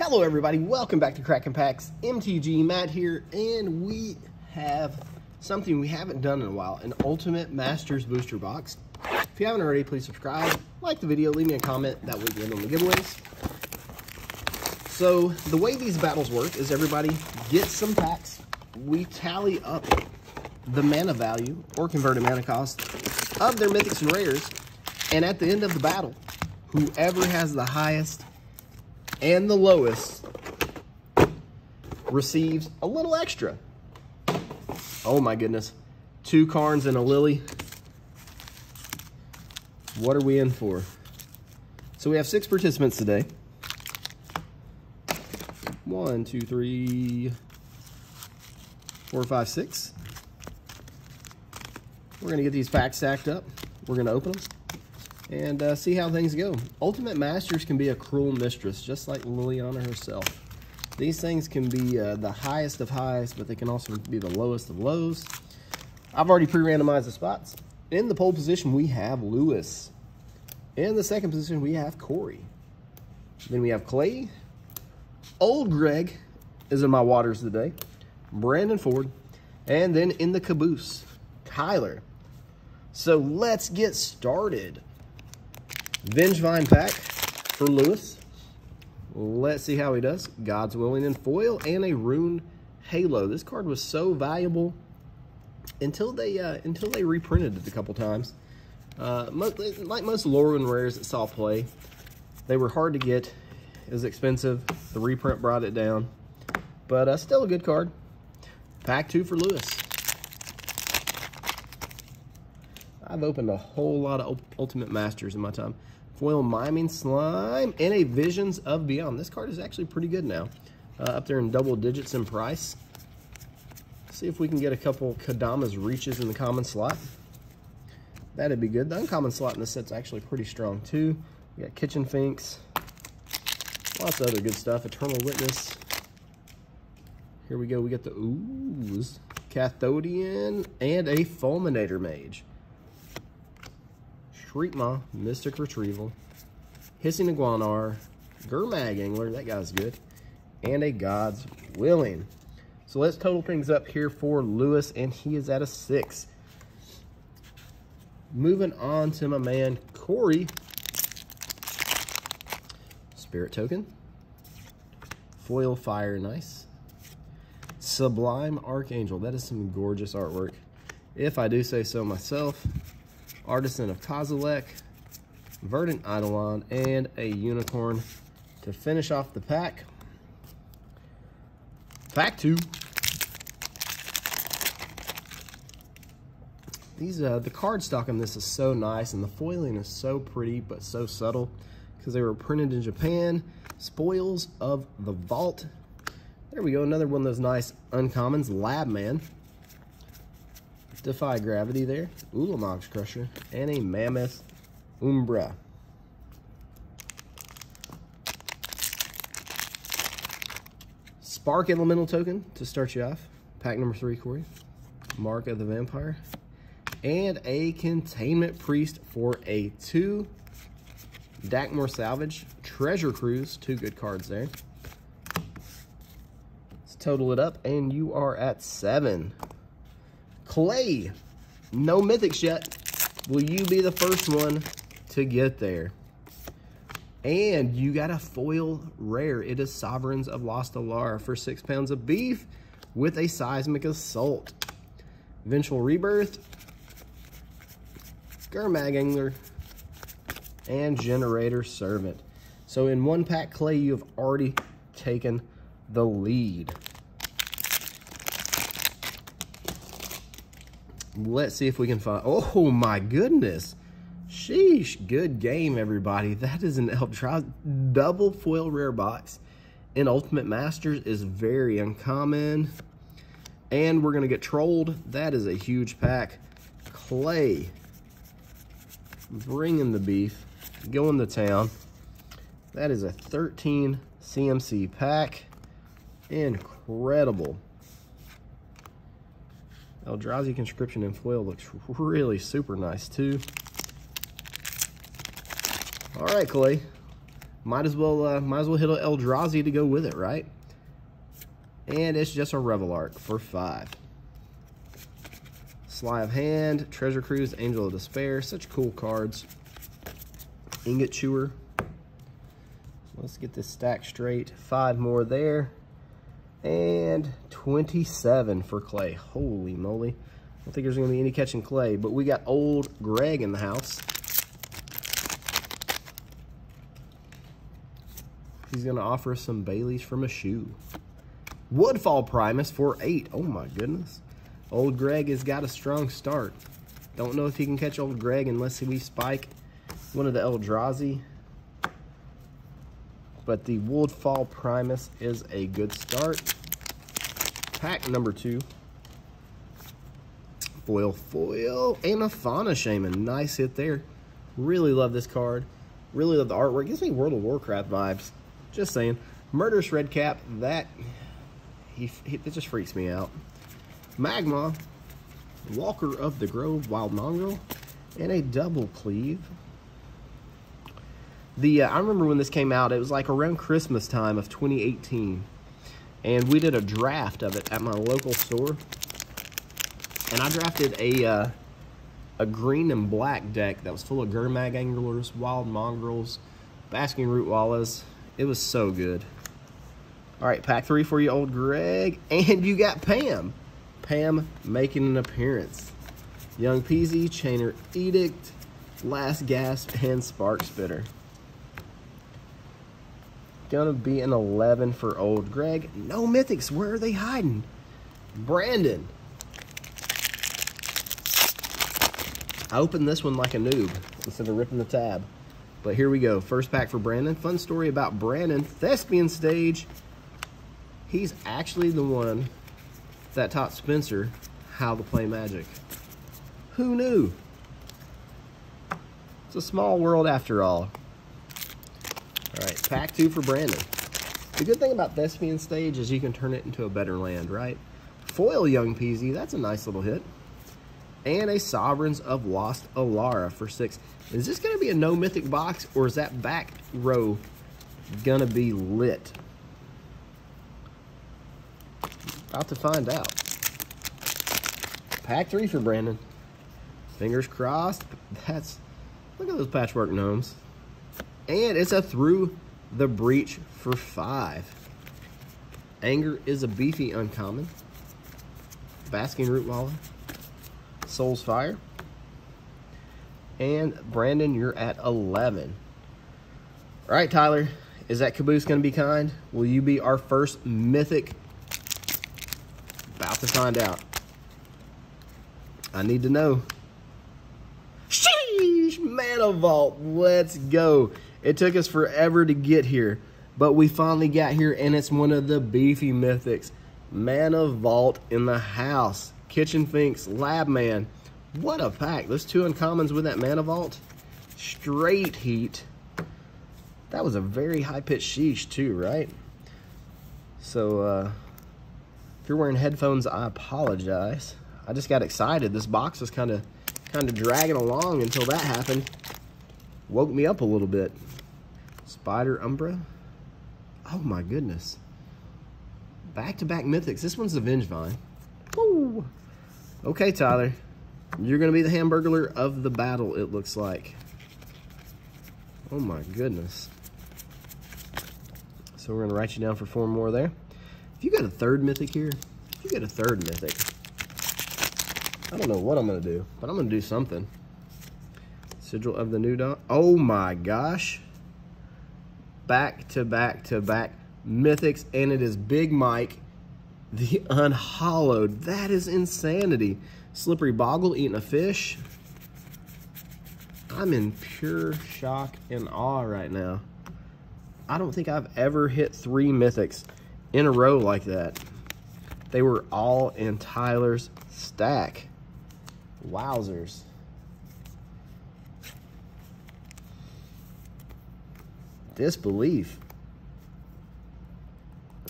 Hello everybody, welcome back to Crackin' Packs. MTG Matt here, and we have something we haven't done in a while, an Ultimate Masters Booster Box. If you haven't already, please subscribe, like the video, leave me a comment, that way we get on the giveaways. So, the way these battles work is everybody gets some packs, we tally up the mana value, or converted mana cost, of their mythics and rares, and at the end of the battle, whoever has the highest and the lowest receives a little extra. Oh my goodness. Two Karns and a Lily. What are we in for? So we have six participants today. One, two, three, four, five, six. We're going to get these packs stacked up. We're going to open them and uh, see how things go. Ultimate Masters can be a cruel mistress, just like Liliana herself. These things can be uh, the highest of highs, but they can also be the lowest of lows. I've already pre-randomized the spots. In the pole position, we have Lewis. In the second position, we have Corey. Then we have Clay. Old Greg is in my waters today. Brandon Ford. And then in the caboose, Tyler. So let's get started. Vengevine pack for Lewis. Let's see how he does. God's Willing in foil and a Runed Halo. This card was so valuable until they uh, until they reprinted it a couple times. Uh, like most Lorwyn rares that saw play, they were hard to get. It was expensive. The reprint brought it down. But uh, still a good card. Pack two for Lewis. I've opened a whole lot of Ultimate Masters in my time. Foil Miming Slime and a Visions of Beyond. This card is actually pretty good now. Uh, up there in double digits in price. See if we can get a couple Kodama's Reaches in the common slot. That'd be good. The uncommon slot in this set's actually pretty strong too. We got Kitchen Finks. Lots of other good stuff. Eternal Witness. Here we go. We got the Ooze. Cathodion and a Fulminator Mage. Shriekmaw, Mystic Retrieval, Hissing Iguanar, Gurmag Angler, that guy's good, and a God's Willing. So let's total things up here for Lewis, and he is at a six. Moving on to my man Corey. Spirit Token. Foil Fire Nice. Sublime Archangel. That is some gorgeous artwork. If I do say so myself. Artisan of Kozilek, Verdant Eidolon, and a Unicorn to finish off the pack. Pack two. These uh, the card stock on this is so nice, and the foiling is so pretty but so subtle because they were printed in Japan. Spoils of the Vault. There we go, another one of those nice uncommons. Lab Man. Defy Gravity there, Ulamog's Crusher, and a Mammoth Umbra. Spark Elemental Token to start you off. Pack number three, Corey. Mark of the Vampire. And a Containment Priest for a two. Dakmor Salvage. Treasure Cruise. Two good cards there. Let's total it up, and you are at seven. Clay, no mythics yet. Will you be the first one to get there? And you got a foil rare. It is Sovereigns of Lost Alara for six pounds of beef with a Seismic Assault. Eventual Rebirth, Gurmag Angler, and Generator Servant. So in one pack, Clay, you have already taken the lead. Let's see if we can find, oh my goodness. Sheesh, good game, everybody. That is an Eldrazi double foil rare box in Ultimate Masters is very uncommon. And we're going to get trolled. That is a huge pack. Clay, bringing the beef, going to town. That is a 13 CMC pack. Incredible. Eldrazi Conscription in foil looks really super nice too. All right, Clay. Might as well, uh, might as well hit a Eldrazi to go with it, right? And it's just a Reveillark for five. Sleight of Hand, Treasure Cruise, Angel of Despair. Such cool cards. Ingot Chewer. Let's get this stack straight. Five more there. And 27 for Clay. Holy moly. I don't think there's going to be any catching Clay. But we got old Greg in the house. He's going to offer us some Baileys from a shoe. Woodfall Primus for eight. Oh my goodness. Old Greg has got a strong start. Don't know if he can catch old Greg unless we spike one of the Eldrazi. But the Woodfall Primus is a good start. Pack number two. Foil, foil, and a Fauna Shaman. Nice hit there. Really love this card. Really love the artwork. Gives me World of Warcraft vibes. Just saying. Murderous Redcap, that, he, he, it just freaks me out. Magma, Walker of the Grove, Wild Mongrel, and a double cleave. The uh, I remember when this came out, it was like around Christmas time of 2018. And we did a draft of it at my local store. And I drafted a uh, a green and black deck that was full of Gurmag Anglers, Wild Mongrels, Basking Root Wallas. It was so good. All right, pack three for you, old Greg. And you got Pam. Pam making an appearance. Young Peasy, Chainer Edict, Last Gasp, and Spark Spitter. Gonna be an 11 for old Greg. No mythics, where are they hiding? Brandon. I opened this one like a noob instead of ripping the tab. But here we go. First pack for Brandon. Fun story about Brandon. Thespian stage. He's actually the one that taught Spencer how to play Magic. Who knew? It's a small world after all. Pack two for Brandon. The good thing about Thespian Stage is you can turn it into a better land, right? Foil Young Peasy, that's a nice little hit. And a Sovereigns of Lost Alara for six. Is this going to be a no mythic box, or is that back row going to be lit? About to find out. Pack three for Brandon. Fingers crossed. That's, look at those patchwork gnomes. And it's a through the breach for five. Anger is a beefy uncommon. Basking Root Walla. Soul's Fire. And Brandon, you're at 11. All right, Tyler, is that caboose going to be kind? Will you be our first mythic about to find out. I need to know. Sheesh, Vault, let's go. It took us forever to get here, but we finally got here, and it's one of the beefy mythics. Mana Vault in the house. Kitchen Finks, Lab Man. What a pack. Those two uncommons with that Mana Vault. Straight heat. That was a very high-pitched sheesh, too, right? So, uh, if you're wearing headphones, I apologize. I just got excited. This box was kind of kind of dragging along until that happened. Woke me up a little bit. Spider Umbra. Oh my goodness. Back-to-back -back mythics. This one's the Vengevine. Woo! Okay, Tyler. You're going to be the hamburglar of the battle, it looks like. Oh my goodness. So we're going to write you down for four more there. If you got a third mythic here, if you got a third mythic, I don't know what I'm going to do, but I'm going to do something. Sigil of the New Dawn. Oh my gosh. Back to back to back mythics, and it is Big Mike, the Unhallowed. That is insanity. Slippery Boggle eating a fish. I'm in pure shock and awe right now. I don't think I've ever hit three mythics in a row like that. They were all in Tyler's stack. Wowzers. Disbelief.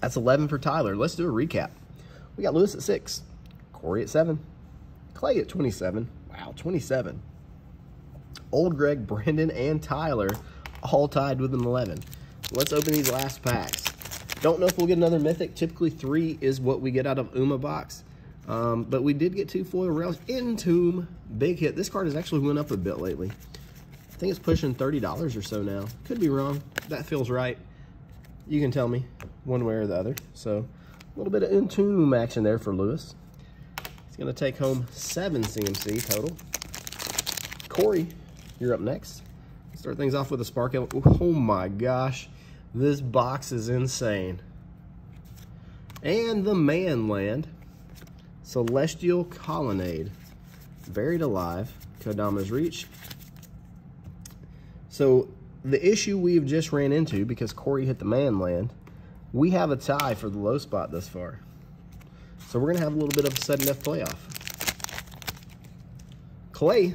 That's 11 for Tyler. Let's do a recap. We got Lewis at 6, Corey at 7, Clay at 27. Wow, 27. Old Greg, Brendan, and Tyler all tied with an 11. let's open these last packs. Don't know if we'll get another Mythic. Typically three is what we get out of UMA box. Um, but we did get two foil rails. Entomb, big hit. This card has actually went up a bit lately. I think it's pushing $30 or so now. Could be wrong. That feels right. You can tell me one way or the other. So a little bit of Entomb action there for Lewis. He's going to take home seven CMC total. Corey, you're up next. Start things off with a spark. Oh my gosh. This box is insane. And the Manland. Celestial Colonnade. Buried Alive. Kodama's Reach. So the issue we've just ran into, because Corey hit the Manland, we have a tie for the low spot thus far. So we're going to have a little bit of a sudden death playoff. Clay.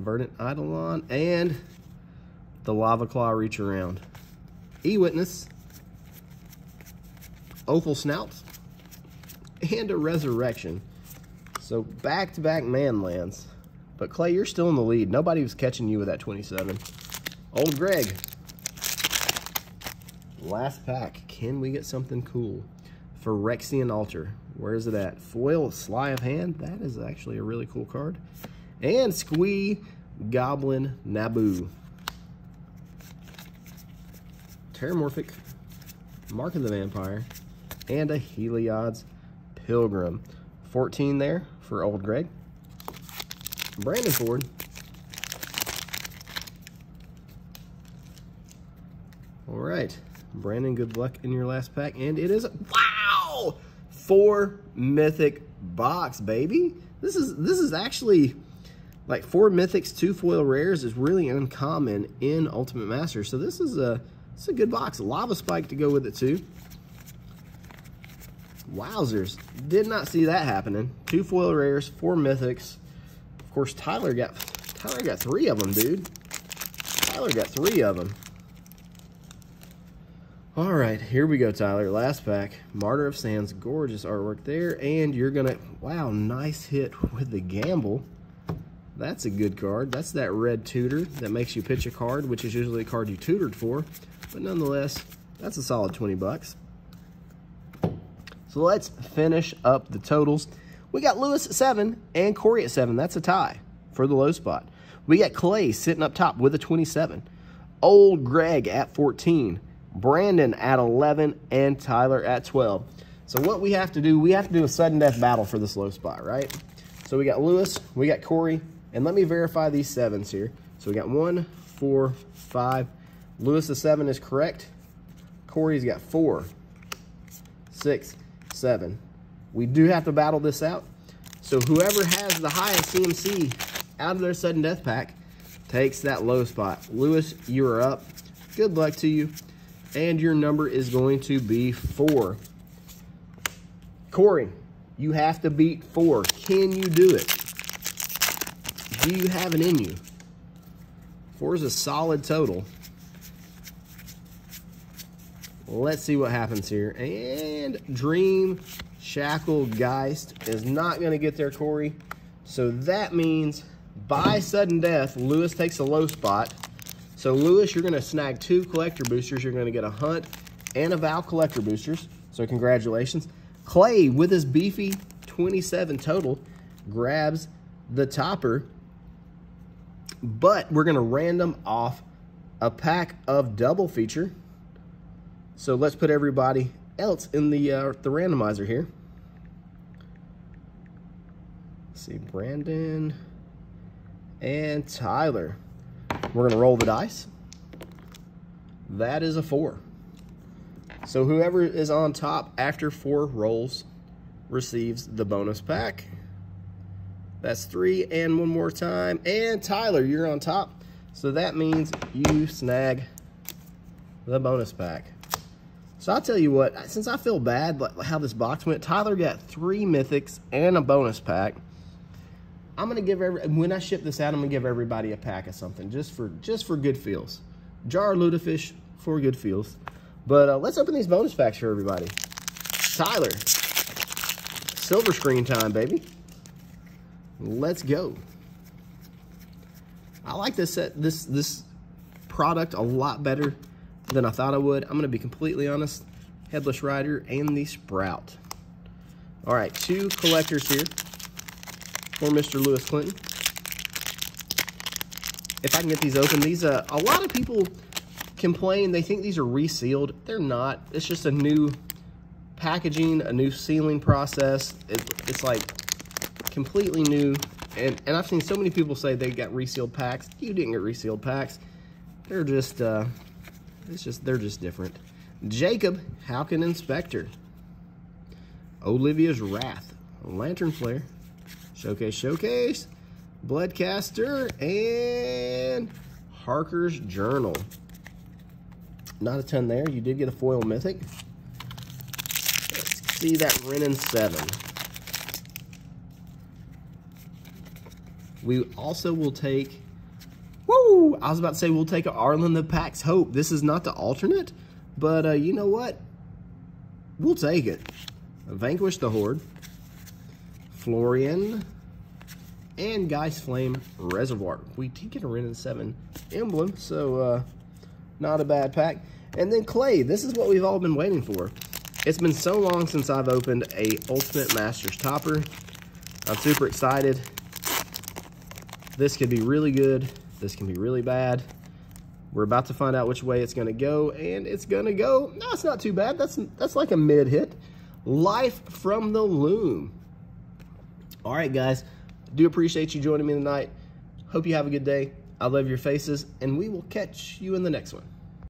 Verdant Eidolon. And the Lava Claw Reach Around. E-Witness, Opal Snout, and a Resurrection. So back-to-back -back Manlands. But Clay, you're still in the lead. Nobody was catching you with that 27. Old Greg. Last pack. Can we get something cool? Phyrexian Altar. Where is it at? Foil Sleight of Hand. That is actually a really cool card. And Squee Goblin Nabob. Terramorphic, Mark of the Vampire, and a Heliod's Pilgrim. 14 there for old Greg. Brandon Ford. All right, Brandon, good luck in your last pack. And it is, wow, four mythic box, baby. This is, this is actually like four mythics, two foil rares is really uncommon in Ultimate Master. So this is a, it's a good box. Lava Spike to go with it too. Wowzers. Did not see that happening. Two foil rares, four mythics. Of course, Tyler got Tyler got three of them, dude. Tyler got three of them. All right, here we go, Tyler. Last pack. Martyr of Sands. Gorgeous artwork there. And you're going to... Wow, nice hit with the Gamble. That's a good card. That's that red tutor that makes you pitch a card, which is usually a card you tutored for. But nonetheless, that's a solid 20 bucks. So let's finish up the totals. We got Lewis at 7 and Corey at 7. That's a tie for the low spot. We got Clay sitting up top with a 27. Old Greg at 14. Brandon at 11. And Tyler at 12. So what we have to do, we have to do a sudden death battle for this low spot, right? So we got Lewis, we got Corey, and let me verify these sevens here. So we got one, four, five, Lewis the seven is correct. Corey's got four, six, seven. We do have to battle this out. So whoever has the highest CMC out of their sudden death pack takes that low spot. Lewis, you are up. Good luck to you. And your number is going to be four. Corey, you have to beat four. Can you do it? Do you have it in you? Four is a solid total. Let's see what happens here. And Dream Shackle Geist is not going to get there, Corey. So that means by sudden death, Lewis takes a low spot. So Lewis, you're going to snag two collector boosters. You're going to get a Hunt and a Val collector boosters. So congratulations. Clay, with his beefy 27 total, grabs the topper. But we're going to random off a pack of double feature. So let's put everybody else in the, uh, the randomizer here. Let's see, Brandon and Tyler. We're gonna roll the dice. That is a four. So whoever is on top after four rolls receives the bonus pack. That's three and one more time. And Tyler, you're on top. So that means you snag the bonus pack. So I'll tell you what, since I feel bad how this box went, Tyler got three mythics and a bonus pack. I'm gonna give every when I ship this out, I'm gonna give everybody a pack of something just for just for good feels. Jar Ludafish for good feels. But uh, let's open these bonus packs for everybody. Tyler, silver screen time, baby. Let's go. I like this set, this this product a lot better than I thought I would. I'm to be completely honest. Headless Rider and the Sprout. All right, two collectors here for Mr. Lewis Clinton. If I can get these open, these uh, a lot of people complain they think these are resealed. They're not. It's just a new packaging, a new sealing process. It, it's like completely new. And, and I've seen so many people say they got resealed packs. You didn't get resealed packs. They're just, uh, it's just, they're just different. Jacob Hauken Inspector. Olivia's Wrath. Lantern Flare. Showcase, Showcase. Bloodcaster. And Harker's Journal. Not a ton there. You did get a foil mythic. Let's see that Wrenn and 7. We also will take, woo! I was about to say we'll take Arlinn the Pack's Hope. This is not the alternate, but uh, you know what? We'll take it. Vanquish the Horde, Florian, and Geist Flame Reservoir. We did get a Wrenn and 7 emblem, so uh, not a bad pack. And then Clay, this is what we've all been waiting for. It's been so long since I've opened a Ultimate Masters topper. I'm super excited. This could be really good. This can be really bad. We're about to find out which way it's going to go, and it's going to go. No, it's not too bad. That's that's like a mid hit. Life from the Loam. All right, guys. Do appreciate you joining me tonight. Hope you have a good day. I love your faces, and we will catch you in the next one.